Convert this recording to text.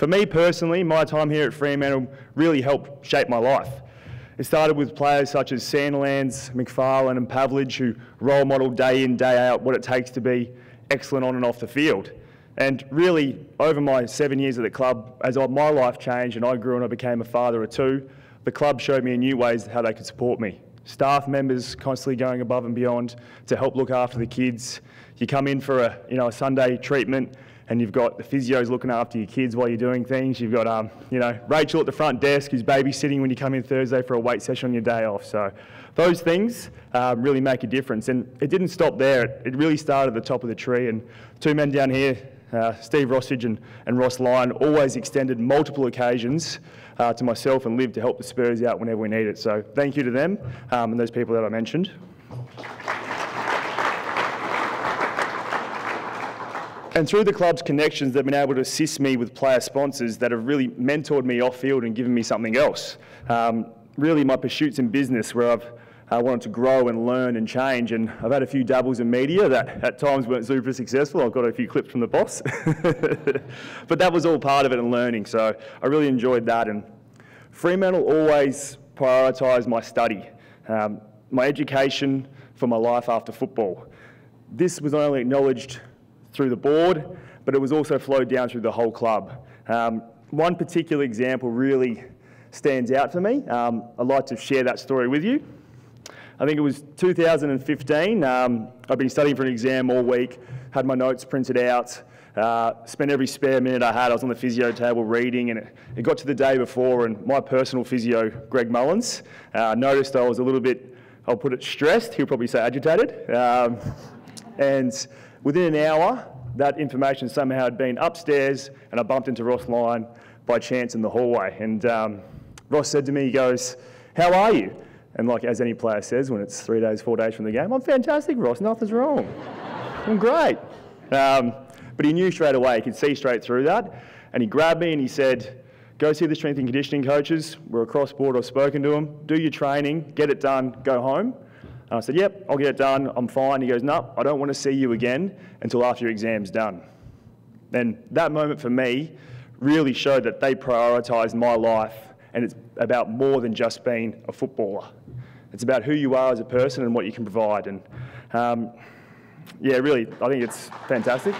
For me personally, my time here at Fremantle really helped shape my life. It started with players such as Sandilands, McPharlin and Pavlich who role model day in, day out what it takes to be excellent on and off the field. And really, over my seven years at the club, as my life changed and I grew and I became a father of two, the club showed me new ways how they could support me. Staff members constantly going above and beyond to help look after the kids. You come in for a, you know, a Sunday treatment and you've got the physios looking after your kids while you're doing things. You've got, um, you know, Rachel at the front desk who's babysitting when you come in Thursday for a weight session on your day off. So those things um, really make a difference. And it didn't stop there. It really started at the top of the tree. And two men down here, uh, Steve Rosich and, and Ross Lyon, always extended multiple occasions uh, to myself and Liv to help the Spurrs out whenever we need it. So thank you to them um, and those people that I mentioned. And through the club's connections, they've been able to assist me with player sponsors that have really mentored me off field and given me something else. Um, really, my pursuits in business, where I've uh, wanted to grow and learn and change. And I've had a few dabbles in media that at times weren't super successful. I've got a few clips from the boss. but that was all part of it and learning. So I really enjoyed that. And Fremantle always prioritised my study, um, my education for my life after football. This was only acknowledged through the board, but it was also flowed down through the whole club. Um, one particular example really stands out for me. Um, I'd like to share that story with you. I think it was 2015. Um, I've been studying for an exam all week, had my notes printed out, uh, spent every spare minute I had. I was on the physio table reading, and it, it got to the day before, and my personal physio, Greg Mullins, uh, noticed I was a little bit, I'll put it stressed, he'll probably say agitated. Um, and Within an hour, that information somehow had been upstairs and I bumped into Ross Lyon by chance in the hallway. And um, Ross said to me, he goes, how are you? And like as any player says when it's three days, four days from the game, I'm fantastic, Ross, nothing's wrong. I'm great. Um, but he knew straight away, he could see straight through that. And he grabbed me and he said, go see the strength and conditioning coaches. We're across board, I've spoken to them. Do your training, get it done, go home. And I said, yep, I'll get it done, I'm fine. He goes, no, I don't want to see you again until after your exam's done. And that moment for me really showed that they prioritised my life and it's about more than just being a footballer. It's about who you are as a person and what you can provide. And um, yeah, really, I think it's fantastic.